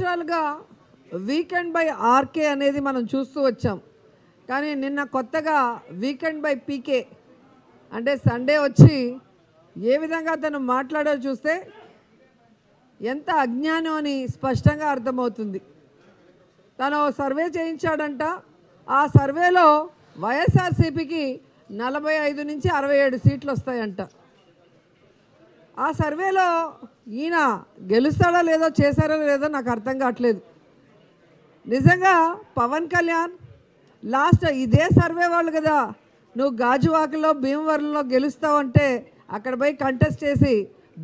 సంవత్సరాలుగా weekend by RK అనేది మనం చూస్తూ వచ్చాం. కానీ నిన్న కొత్తగా వీకెండ్ బై పీకే అంటే సండే వచ్చి ఏ విధంగా తను మాట్లాడో చూస్తే ఎంత అజ్ఞానం అని స్పష్టంగా అర్థమవుతుంది. తను ఓ సర్వే చేయించాడంట. ఆ సర్వేలో వైఎస్ఆర్సీపీకి నలభై ఐదు నుంచి అరవై ఏడు సీట్లు వస్తాయంట. ఆ సర్వేలో ఈయన గెలుస్తాడో లేదో చేశారో లేదో నాకు అర్థం కావట్లేదు. నిజంగా పవన్ కళ్యాణ్ లాస్ట్ ఇదే సర్వే వాళ్ళు కదా. నువ్వు గాజువాకలో భీమవరంలో గెలుస్తావంటే అక్కడ పోయి కంటెస్ట్ చేసి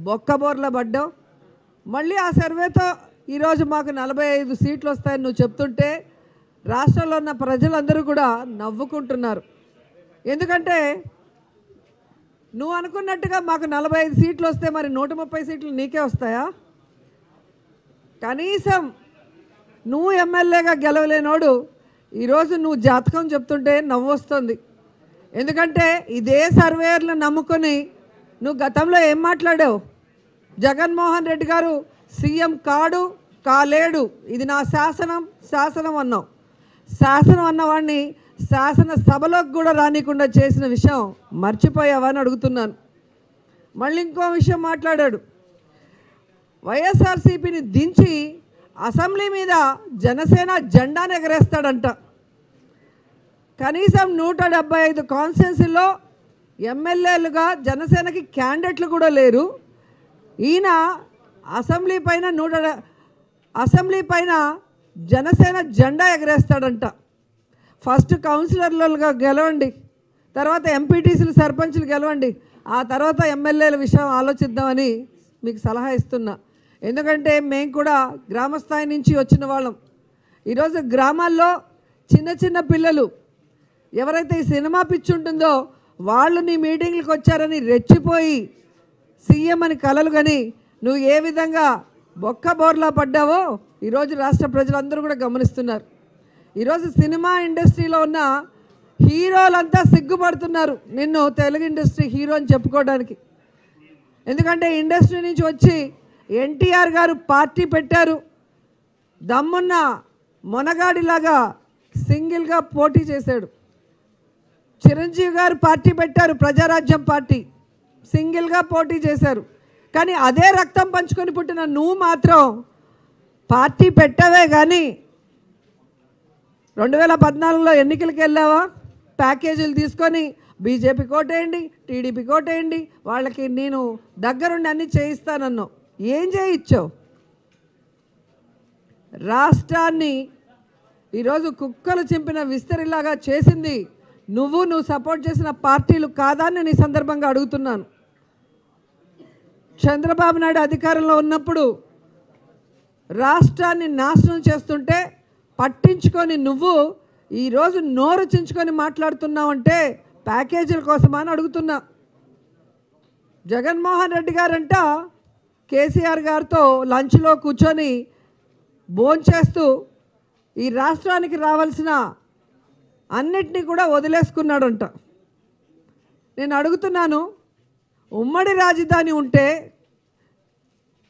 బొక్కబోర్ల పడ్డావు. మళ్ళీ ఆ సర్వేతో ఈరోజు మాకు నలభై ఐదు సీట్లు వస్తాయని నువ్వు చెప్తుంటే రాష్ట్రంలో ఉన్న ప్రజలందరూ కూడా నవ్వుకుంటున్నారు. ఎందుకంటే నువ్వు అనుకున్నట్టుగా మాకు నలభై ఐదు సీట్లు వస్తే మరి నూట ముప్పై సీట్లు నీకే వస్తాయా? కనీసం నువ్వు ఎమ్మెల్యేగా గెలవలేనోడు ఈరోజు నువ్వు జాతకం చెప్తుంటే నవ్వు వస్తుంది. ఎందుకంటే ఇదే సర్వేయర్లు నమ్ముకొని నువ్వు గతంలో ఏం మాట్లాడావు? జగన్మోహన్ రెడ్డి గారు సీఎం కాడు కాలేడు. ఇది నా శాసనం శాసనం అన్నావు. శాసనం అన్నవాడిని శాసన సభలోకి కూడా రానికుండా చేసిన విషయం మర్చిపోయావా అని అడుగుతున్నాను. మళ్ళీ ఇంకో విషయం మాట్లాడాడు. వైఎస్ఆర్సీపీని దించి అసెంబ్లీ మీద జనసేన జెండాను ఎగరేస్తాడంట. కనీసం నూట డెబ్బై ఐదు కాన్స్టిట్యున్సీల్లో ఎమ్మెల్యేలుగా జనసేనకి క్యాండిడేట్లు కూడా లేరు. ఈయన అసెంబ్లీ పైన నూట అసెంబ్లీ పైన జనసేన జెండా ఎగరేస్తాడంట. ఫస్ట్ కౌన్సిలర్లుగా గెలవండి. తర్వాత ఎంపీటీసీలు సర్పంచ్లు గెలవండి. ఆ తర్వాత ఎమ్మెల్యేల విషయం ఆలోచిద్దామని మీకు సలహా ఇస్తున్నా. ఎందుకంటే మేము కూడా గ్రామస్థాయి నుంచి వచ్చిన వాళ్ళం. ఈరోజు గ్రామాల్లో చిన్న చిన్న పిల్లలు ఎవరైతే ఈ సినిమా పిచ్చి ఉంటుందో వాళ్ళు నీ మీటింగ్లకు వచ్చారని రెచ్చిపోయి సీఎం అని కలలు కానీ నువ్వు ఏ విధంగా బొక్క బోర్లా పడ్డావో? ఈరోజు రాష్ట్ర ప్రజలందరూ కూడా గమనిస్తున్నారు. ఈరోజు సినిమా ఇండస్ట్రీలో ఉన్న హీరోలంతా సిగ్గుపడుతున్నారు నిన్ను తెలుగు ఇండస్ట్రీ హీరో అని చెప్పుకోవడానికి. ఎందుకంటే ఇండస్ట్రీ నుంచి వచ్చి ఎన్టీఆర్ గారు పార్టీ పెట్టారు. దమ్మున్న మొనగాడిలాగా సింగిల్గా పోటీ చేశాడు. చిరంజీవి గారు పార్టీ పెట్టారు ప్రజారాజ్యం పార్టీ. సింగిల్గా పోటీ చేశారు. కానీ అదే రక్తం పంచుకొని పుట్టిన నువ్వు మాత్రం పార్టీ పెట్టవే కానీ రెండు వేల పద్నాలుగులో ఎన్నికలకు వెళ్ళావా? ప్యాకేజీలు తీసుకొని బీజేపీ కోటేయండి టీడీపీ కోటేయండి వాళ్ళకి నేను దగ్గరుండి అన్ని చేయిస్తానన్నావు. ఏం చేయించావు రాష్ట్రాన్ని ఈరోజు కుక్కలు చింపిన విస్తరిలాగా చేసింది నువ్వు నువ్వు సపోర్ట్ చేసిన పార్టీలు కాదా అని నేను ఈ సందర్భంగా అడుగుతున్నాను. చంద్రబాబు నాయుడు అధికారంలో ఉన్నప్పుడు రాష్ట్రాన్ని నాశనం చేస్తుంటే పట్టించుకొని నువ్వు ఈరోజు నోరు చించుకొని మాట్లాడుతున్నావంటే ప్యాకేజీల కోసమా అని అడుగుతున్నా. జగన్మోహన్ రెడ్డి గారంట కేసీఆర్ గారితో లంచ్లో కూర్చొని భోంచేస్తూ ఈ రాష్ట్రానికి రావాల్సిన అన్నిటినీ కూడా వదిలేసుకున్నాడంట. నేను అడుగుతున్నాను ఉమ్మడి రాజధాని ఉంటే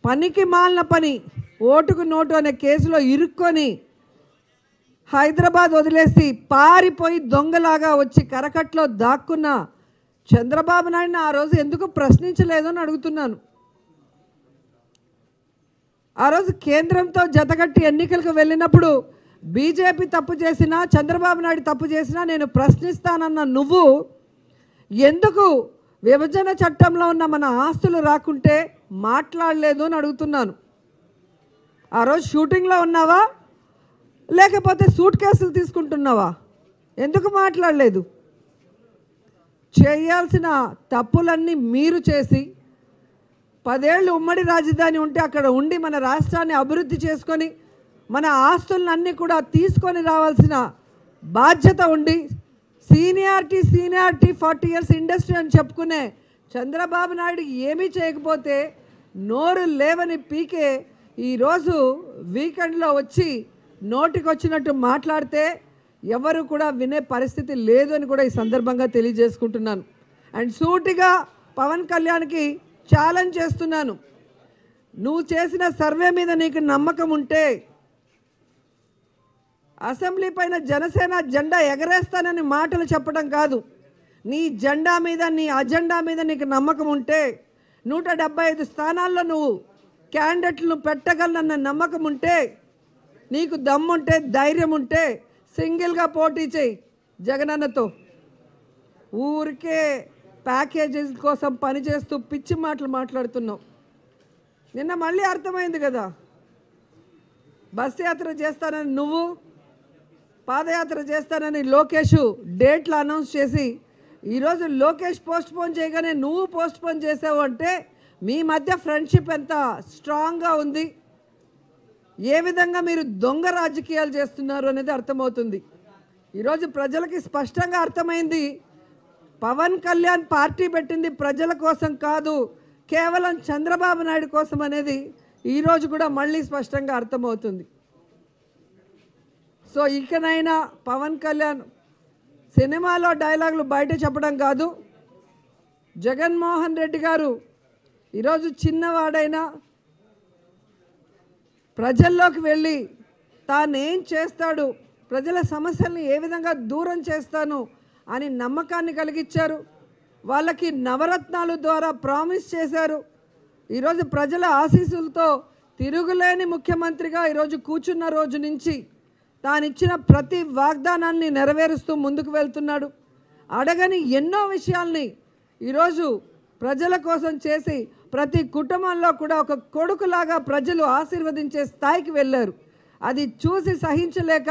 పనికి మాలిన పని ఓటుకు నోటు అనే కేసులో ఇరుక్కొని హైదరాబాద్ వదిలేసి పారిపోయి దొంగలాగా వచ్చి కరకట్లో దాక్కున్న చంద్రబాబు నాయుడిని ఆ రోజు ఎందుకు ప్రశ్నించలేదు అని అడుగుతున్నాను. ఆ రోజు కేంద్రంతో జతగట్టి ఎన్నికలకు వెళ్ళినప్పుడు బీజేపీ తప్పు చేసినా చంద్రబాబు నాయుడు తప్పు చేసినా నేను ప్రశ్నిస్తానన్న నువ్వు ఎందుకు విభజన చట్టంలో ఉన్న మన ఆస్తులు రాకుంటే మాట్లాడలేదు అని అడుగుతున్నాను. ఆ రోజు షూటింగ్లో ఉన్నావా? లేకపోతే సూట్ కేసులు తీసుకుంటున్నావా? ఎందుకు మాట్లాడలేదు? చేయాల్సిన తప్పులన్నీ మీరు చేసి పదేళ్ళు ఉమ్మడి రాజధాని ఉంటే అక్కడ ఉండి మన రాష్ట్రాన్ని అభివృద్ధి చేసుకొని మన ఆస్తులన్నీ కూడా తీసుకొని రావాల్సిన బాధ్యత ఉండి seniority seniority forty years industry అని చెప్పుకునే చంద్రబాబు నాయుడు ఏమీ చేయకపోతే నోరు లేవని పీకే ఈరోజు వీకెండ్లో వచ్చి నోటికొచ్చినట్టు మాట్లాడితే ఎవరు కూడా వినే పరిస్థితి లేదు అని కూడా ఈ సందర్భంగా తెలియజేసుకుంటున్నాను. అండ్ సూటిగా పవన్ కళ్యాణ్కి ఛాలెంజ్ చేస్తున్నాను. నువ్వు చేసిన సర్వే మీద నీకు నమ్మకం ఉంటే అసెంబ్లీ పైన జనసేన జెండా ఎగరేస్తానని మాటలు చెప్పడం కాదు. నీ జెండా మీద నీ అజెండా మీద నీకు నమ్మకం ఉంటే నూట డెబ్బై ఐదు స్థానాల్లో నువ్వు క్యాండిడేట్లను పెట్టగలనన్న నమ్మకం ఉంటే నీకు దమ్ముంటే ధైర్యం ఉంటే సింగిల్గా పోటీ చేయి జగనన్నతో. ఊరికే ప్యాకేజెస్ కోసం పనిచేస్తూ పిచ్చి మాటలు మాట్లాడుతున్నావు. నిన్న మళ్ళీ అర్థమైంది కదా. బస్ యాత్ర చేస్తానని నువ్వు పాదయాత్ర చేస్తానని లోకేష్ డేట్లు అనౌన్స్ చేసి ఈరోజు లోకేష్ పోస్ట్ పోన్ చేయగానే నువ్వు పోస్ట్ పోన్ చేసావు అంటే మీ మధ్య ఫ్రెండ్షిప్ ఎంత స్ట్రాంగ్గా ఉంది? ఏ విధంగా మీరు దొంగ రాజకీయాలు చేస్తున్నారు అనేది అర్థమవుతుంది. ఈరోజు ప్రజలకి స్పష్టంగా అర్థమైంది పవన్ కళ్యాణ్ పార్టీ పెట్టింది ప్రజల కోసం కాదు కేవలం చంద్రబాబు నాయుడు కోసం అనేది ఈరోజు కూడా మళ్ళీ స్పష్టంగా అర్థమవుతుంది. సో ఇకనైనా పవన్ కళ్యాణ్ సినిమాలో డైలాగులు బయట చెప్పడం కాదు. జగన్మోహన్ రెడ్డి గారు ఈరోజు చిన్నవాడైనా ప్రజల్లోకి వెళ్ళి తానేం చేస్తాడు ప్రజల సమస్యల్ని ఏ విధంగా దూరం చేస్తాను అని నమ్మకాన్ని కలిగించారు. వాళ్ళకి నవరత్నాలు ద్వారా ప్రామిస్ చేశారు. ఈరోజు ప్రజల ఆశీస్సులతో తిరుగులేని ముఖ్యమంత్రిగా ఈరోజు కూర్చున్న రోజు నుంచి తానిచ్చిన ప్రతి వాగ్దానాన్ని నెరవేరుస్తూ ముందుకు వెళ్తున్నాడు. అడగని ఎన్నో విషయాల్ని ఈరోజు ప్రజల కోసం చేసి ప్రతి కుటుంబంలో కూడా ఒక కొడుకులాగా ప్రజలు ఆశీర్వదించే స్థాయికి వెళ్ళారు. అది చూసి సహించలేక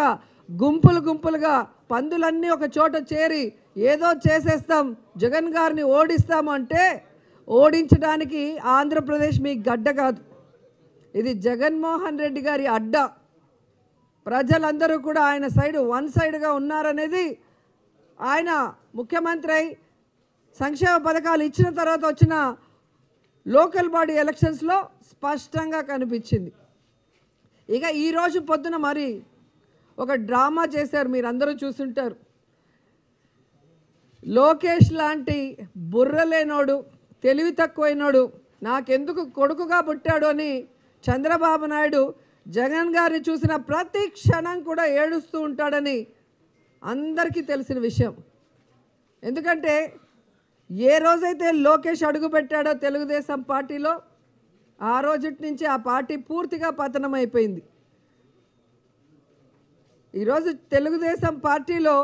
గుంపులు గుంపులుగా పందులన్నీ ఒక చోట చేరి ఏదో చేసేస్తాం జగన్ గారిని ఓడిస్తాం అంటే ఓడించడానికి ఆంధ్రప్రదేశ్ మీ గడ్డ కాదు. ఇది జగన్మోహన్ రెడ్డి గారి అడ్డ. ప్రజలందరూ కూడా ఆయన సైడ్ వన్ సైడ్గా ఉన్నారనేది ఆయన ముఖ్యమంత్రి అయి సంక్షేమ పథకాలు ఇచ్చిన తర్వాత వచ్చిన లోకల్ బాడీ ఎలక్షన్స్లో స్పష్టంగా కనిపించింది. ఇక ఈరోజు పొద్దున మరి ఒక డ్రామా చేశారు మీరు అందరూ లోకేష్ లాంటి బుర్రలేనోడు తెలివి తక్కువైనోడు నాకెందుకు కొడుకుగా పుట్టాడు అని చంద్రబాబు నాయుడు జగన్ గారిని చూసిన ప్రతి క్షణం కూడా ఏడుస్తూ ఉంటాడని అందరికీ తెలిసిన విషయం. ఎందుకంటే ఏ రోజైతే లోకేష్ అడుగుపెట్టాడో తెలుగుదేశం పార్టీలో ఆ రోజుటి నుంచి ఆ పార్టీ పూర్తిగా పతనమైపోయింది. ఈరోజు తెలుగుదేశం పార్టీలో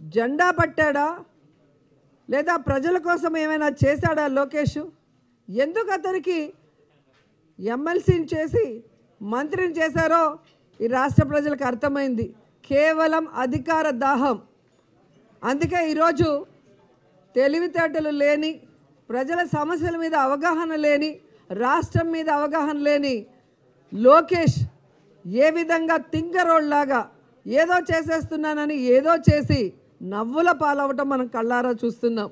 జెండా పట్టాడా? లేదా ప్రజల కోసం ఏమైనా చేశాడా లోకేష్? ఎందుకు అతనికి ఎమ్మెల్సీని చేసి మంత్రిని చేశారో ఈ రాష్ట్ర ప్రజలకు అర్థమైంది. కేవలం అధికార దాహం. అందుకే ఈరోజు తెలివితేటలు లేని ప్రజల సమస్యల మీద అవగాహన లేని రాష్ట్రం మీద అవగాహన లేని లోకేష్ ఏ విధంగా తింగరోళ్ళలాగా ఏదో చేసేస్తున్నానని ఏదో చేసి నవ్వుల పాలవటం మనం కళ్ళారా చూస్తున్నాం.